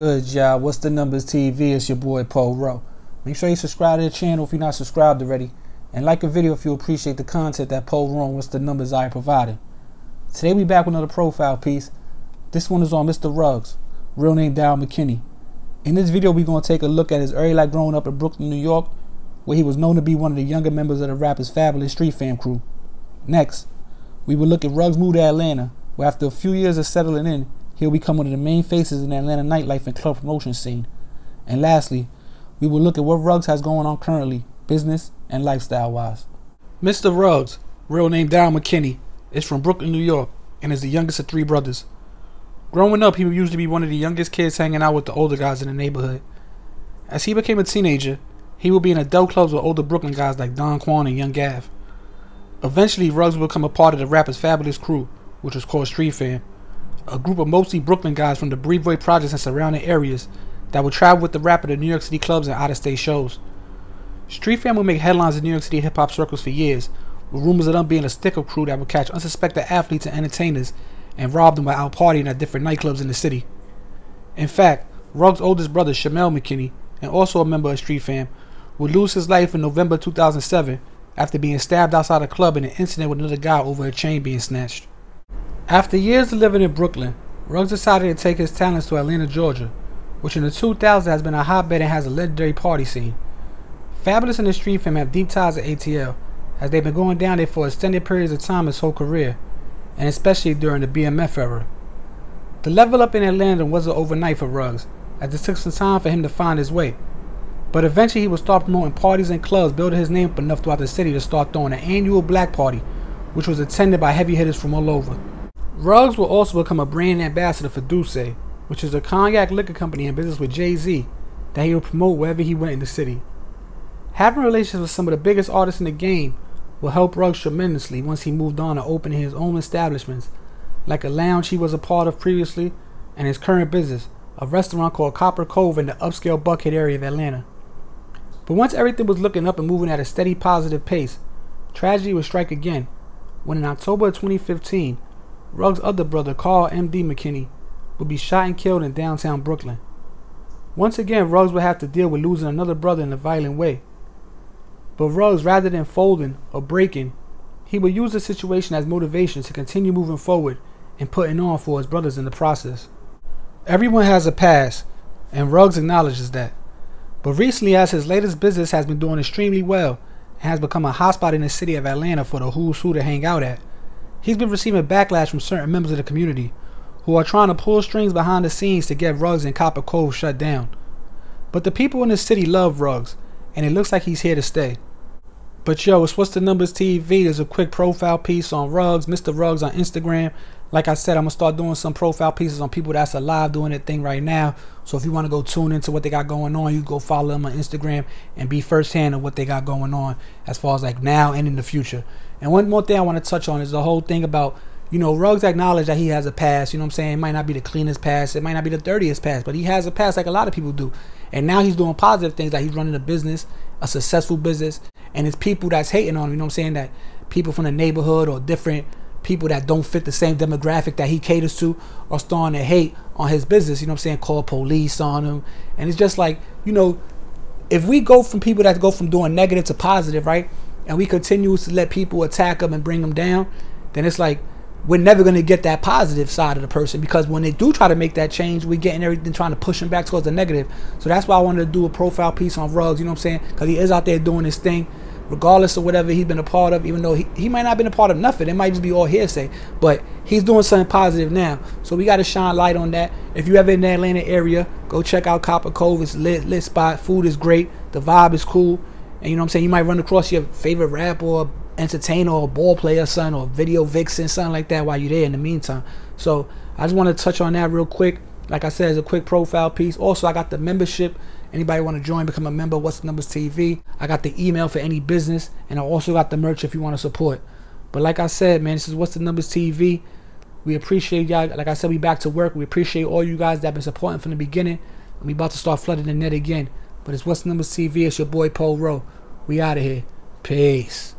Good y'all. What's the numbers TV? It's your boy Paul Rowe. Make sure you subscribe to the channel if you're not subscribed already. And like a video if you appreciate the content that Paul Rowe and What's the Numbers I provided. Today we back with another profile piece. This one is on Mr. Ruggs, real name Darryl McKinney. In this video we're going to take a look at his early life growing up in Brooklyn, New York, where he was known to be one of the younger members of the rapper's Fabolous Street Fam crew. Next, we will look at Ruggs' move to Atlanta, where after a few years of settling in, He'll become one of the main faces in the Atlanta nightlife and club promotion scene. And lastly, we will look at what Ruggs has going on currently, business and lifestyle wise. Mr. Ruggs, real name Darryl McKinney, is from Brooklyn, New York, and is the youngest of three brothers. Growing up, he would usually be one of the youngest kids hanging out with the older guys in the neighborhood. As he became a teenager, he would be in adult clubs with older Brooklyn guys like Don Quan and Young Gav. Eventually, Ruggs would become a part of the rapper's Fabolous crew, which was called Street Fam, a group of mostly Brooklyn guys from the Brevoort projects and surrounding areas that would travel with the rapper to New York City clubs and out of state shows. Street Fam would make headlines in New York City hip hop circles for years, with rumors of them being a sticker crew that would catch unsuspected athletes and entertainers and rob them while out partying at different nightclubs in the city. In fact, Ruggs' oldest brother, Shamel McKinney, and also a member of Street Fam, would lose his life in November 2007 after being stabbed outside a club in an incident with another guy over a chain being snatched. After years of living in Brooklyn, Ruggs decided to take his talents to Atlanta, Georgia, which in the 2000s has been a hotbed and has a legendary party scene. Fabolous and the Street Fam have deep ties to ATL, as they've been going down there for extended periods of time his whole career, and especially during the BMF era. The level up in Atlanta wasn't overnight for Ruggs, as it took some time for him to find his way. But eventually he would start promoting parties and clubs, building his name up enough throughout the city to start throwing an annual black party, which was attended by heavy hitters from all over. Ruggs will also become a brand ambassador for D'ussé, which is a cognac liquor company in business with Jay-Z that he will promote wherever he went in the city. Having relations with some of the biggest artists in the game will help Ruggs tremendously once he moved on to opening his own establishments, like a lounge he was a part of previously and his current business, a restaurant called Copper Cove in the upscale Buckhead area of Atlanta. But once everything was looking up and moving at a steady positive pace, tragedy would strike again when in October of 2015, Ruggs' other brother, Carl M.D. McKinney, would be shot and killed in downtown Brooklyn. Once again, Ruggs would have to deal with losing another brother in a violent way. But Ruggs, rather than folding or breaking, he would use the situation as motivation to continue moving forward and putting on for his brothers in the process. Everyone has a past, and Ruggs acknowledges that. But recently, as his latest business has been doing extremely well and has become a hotspot in the city of Atlanta for the who's who to hang out at, He's been receiving backlash from certain members of the community who are trying to pull strings behind the scenes to get Ruggs and Copper Cove shut down. But the people in the city love Ruggs, and it looks like he's here to stay. But yo, it's What's the Numbers TV. There's a quick profile piece on Ruggs, Mr. Ruggs on Instagram. Like I said, I'm gonna start doing some profile pieces on people that's alive doing that thing right now. So if you want to go tune into what they got going on, you go follow them on Instagram and be firsthand of what they got going on as far as like now and in the future. And one more thing I want to touch on is the whole thing about you know, Ruggs acknowledged that he has a past. You know what I'm saying? It might not be the cleanest past. It might not be the dirtiest past, but he has a past like a lot of people do. And now he's doing positive things. Like he's running a business, a successful business, and it's people that's hating on him. You know what I'm saying? That people from the neighborhood or different people that don't fit the same demographic that he caters to are starting to hate on his business. You know what I'm saying? Call police on him. And it's just like, you know, if we go from people that go from doing negative to positive, right? And we continue to let people attack them and bring them down, then it's like we're never going to get that positive side of the person because when they do try to make that change, we're getting everything trying to push them back towards the negative. So that's why I wanted to do a profile piece on Ruggs, you know what I'm saying? Because he is out there doing his thing regardless of whatever he's been a part of, even though he, he might not have been a part of nothing. It might just be all hearsay. But he's doing something positive now. So we got to shine light on that. If you ever in the Atlanta area, go check out Copper Cove. It's lit, lit spot. Food is great. The vibe is cool. And you know what I'm saying? You might run across your favorite rapper or entertainer or ball player, son, or video vixen, something like that while you're there in the meantime. So I just want to touch on that real quick. Like I said, it's a quick profile piece. Also, I got the membership Anybody want to join, become a member, What's the Numbers TV. I got the email for any business, and I also got the merch if you want to support. But like I said, man, this is What's the Numbers TV. We appreciate y'all. Like I said, we back to work. We appreciate all you guys that been supporting from the beginning. And we about to start flooding the net again. But it's What's the Numbers TV. It's your boy Paul Rowe. We out of here. Peace.